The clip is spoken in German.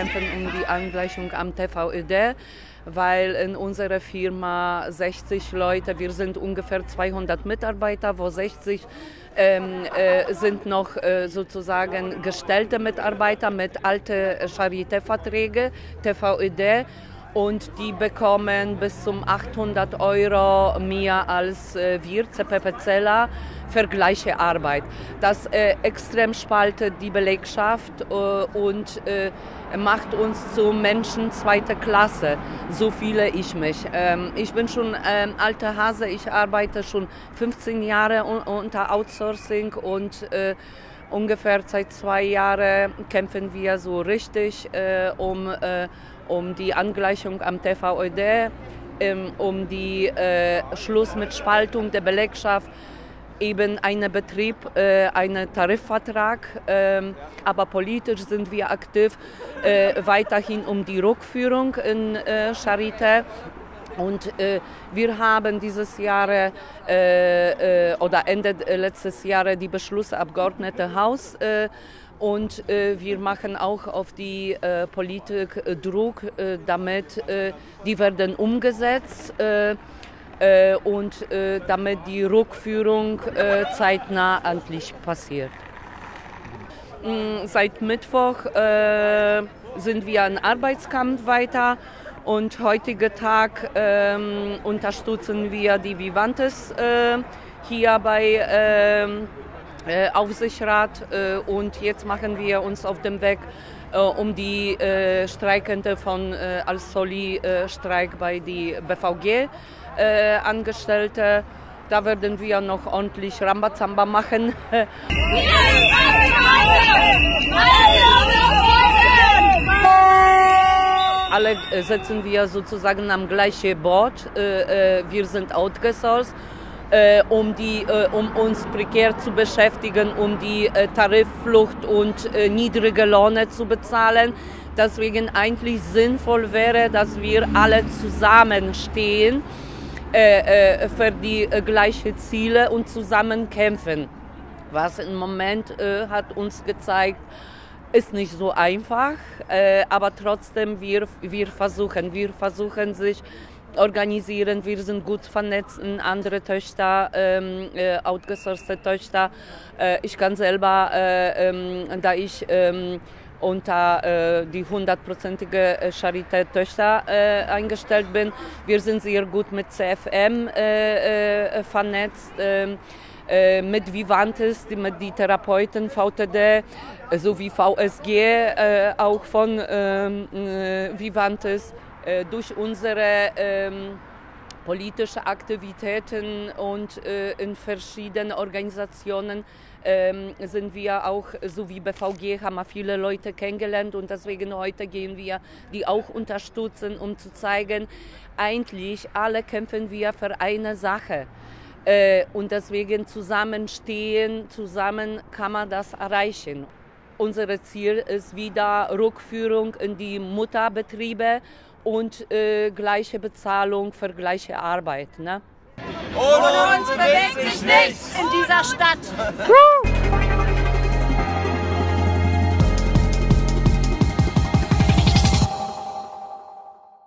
kämpfen um die Angleichung am TVÖD, weil in unserer Firma 60 Leute, wir sind ungefähr 200 Mitarbeiter, wo 60 ähm, äh, sind noch äh, sozusagen gestellte Mitarbeiter mit alten Charité-Verträgen, TVÖD und die bekommen bis zum 800 Euro mehr als äh, wir, CPPZler, für gleiche Arbeit. Das äh, extrem spaltet die Belegschaft äh, und äh, macht uns zu Menschen zweiter Klasse, so viele ich mich. Ähm, ich bin schon ähm, alter Hase, ich arbeite schon 15 Jahre un unter Outsourcing und äh, ungefähr seit zwei Jahren kämpfen wir so richtig äh, um um die Angleichung am TVÖD, ähm, um die äh, Schluss mit Spaltung der Belegschaft, eben einen Betrieb, äh, einen Tarifvertrag, äh, aber politisch sind wir aktiv äh, weiterhin um die Rückführung in äh, Charité. Und äh, wir haben dieses Jahr äh, äh, oder Ende letztes Jahr die Beschlüsse Abgeordnetenhaus äh, und äh, wir machen auch auf die äh, Politik äh, Druck, äh, damit äh, die werden umgesetzt äh, und damit die Rückführung zeitnah endlich passiert. Mm, seit Mittwoch sind wir in Arbeitskampf weiter und heutigen Tag ähm, unterstützen wir die Vivantes hier bei ähm, äh, Aufsichtsrat äh, und jetzt machen wir uns auf dem Weg äh, um die äh, Streikende von äh, als Soli-Streik bei die BVG äh, Angestellte. Da werden wir noch ordentlich Rambazamba machen. Alle sitzen wir sozusagen am gleichen Boot. Wir sind outgesourced äh, um, die, äh, um uns prekär zu beschäftigen, um die äh, Tarifflucht und äh, niedrige Löhne zu bezahlen. Deswegen eigentlich sinnvoll wäre, dass wir alle zusammenstehen äh, äh, für die gleichen Ziele und zusammen kämpfen. Was im Moment hat uns gezeigt, ist nicht so einfach, aber trotzdem wir, wir versuchen, wir versuchen sich organisieren. Wir sind gut vernetzt in andere Töchter, ähm, äh, outgesourcete Töchter. Äh, ich kann selber, äh, ähm, da ich ähm, unter äh, die hundertprozentige äh, Charité-Töchter äh, eingestellt bin. Wir sind sehr gut mit CFM äh, äh, vernetzt, ähm, äh, mit Vivantes, mit die Therapeuten, VTD sowie VSG, auch von ähm, Vivantes. Äh, durch unsere ähm, politische Aktivitäten und äh, in verschiedenen Organisationen ähm, sind wir auch, so wie BVG, haben wir viele Leute kennengelernt und deswegen heute gehen wir die auch unterstützen, um zu zeigen, eigentlich alle kämpfen wir für eine Sache. Äh, und deswegen zusammenstehen, zusammen kann man das erreichen. Unser Ziel ist wieder Rückführung in die Mutterbetriebe und äh, gleiche Bezahlung für gleiche Arbeit. Ne? Ohne uns bewegt sich nichts in dieser Stadt.